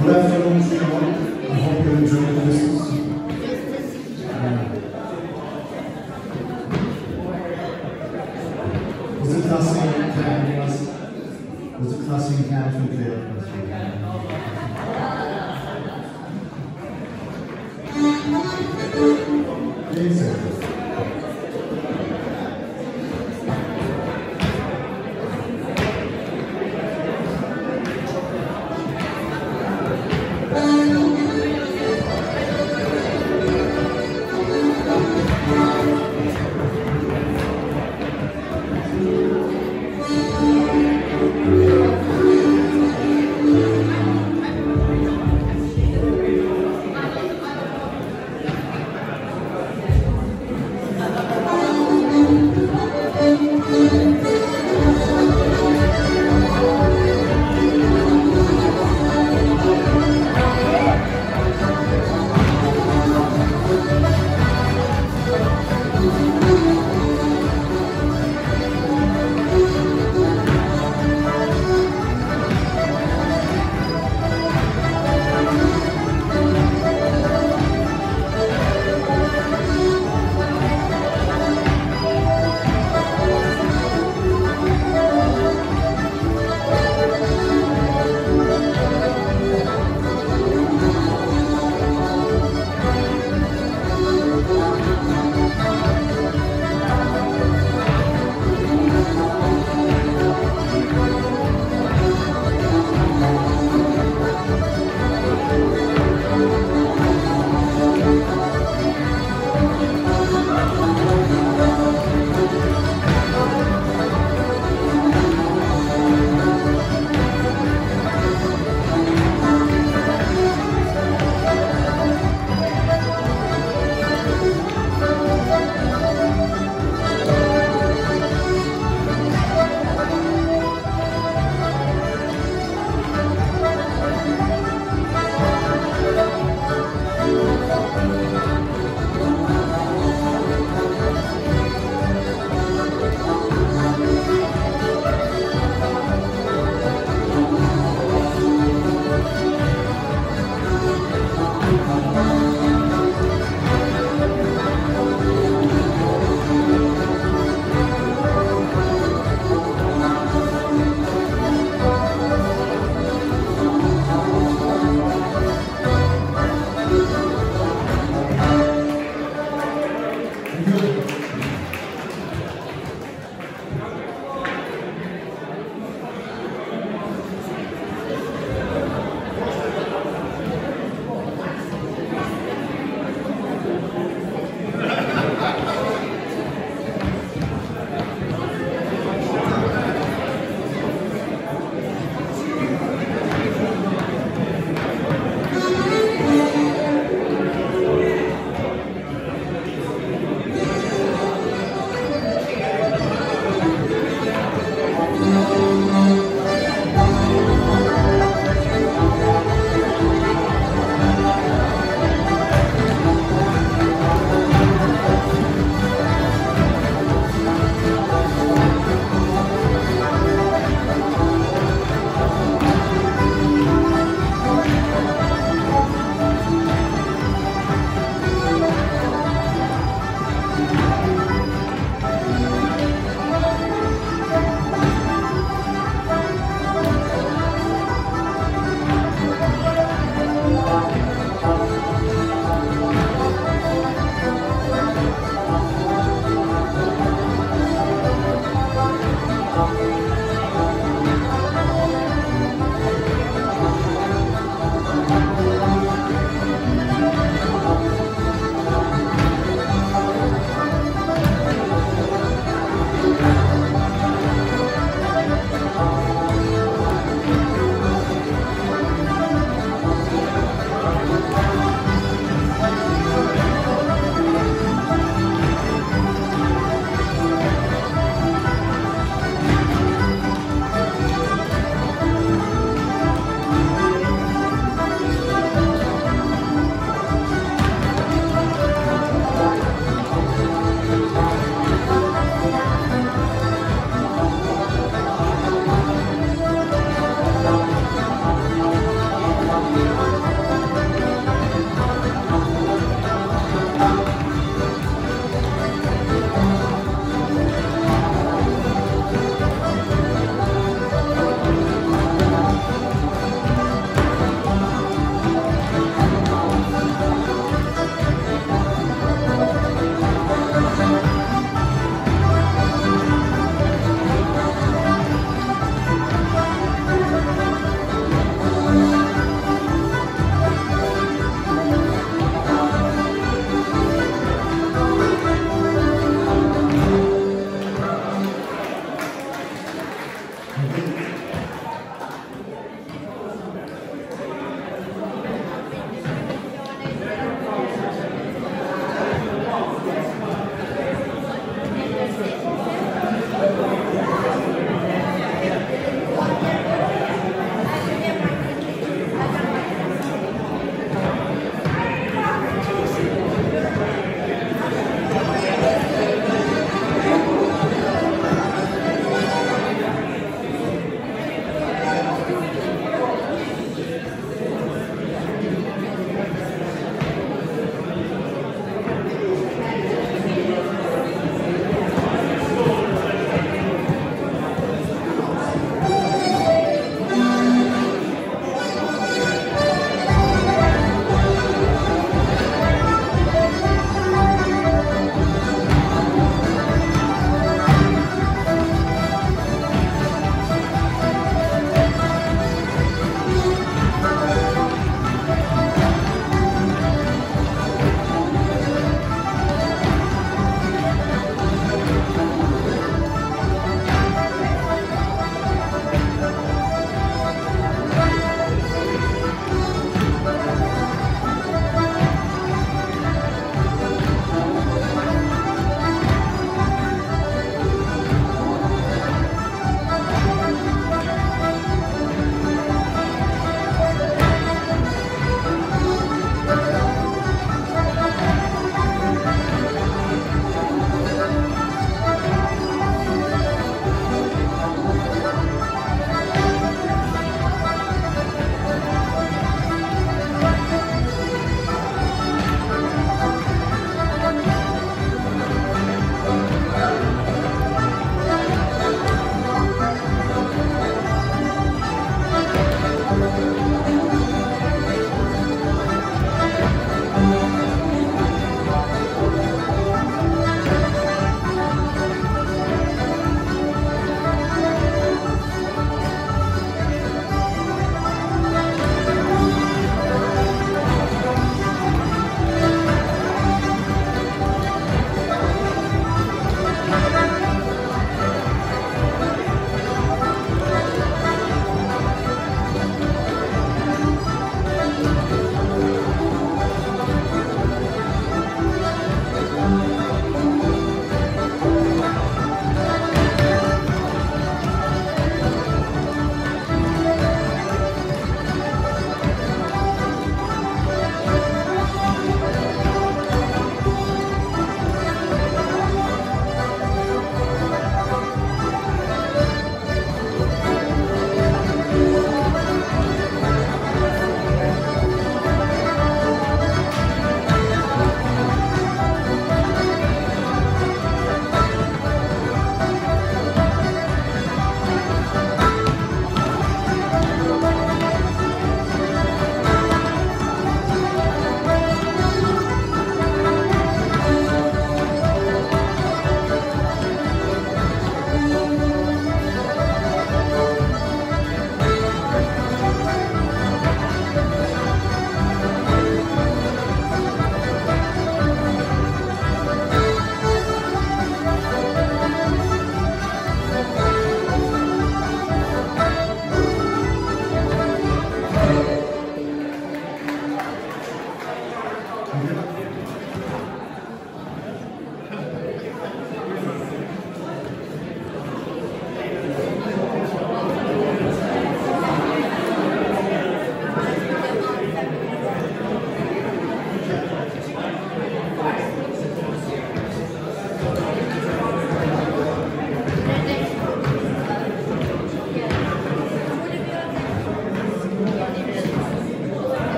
Good afternoon, everyone. I hope you enjoyed this.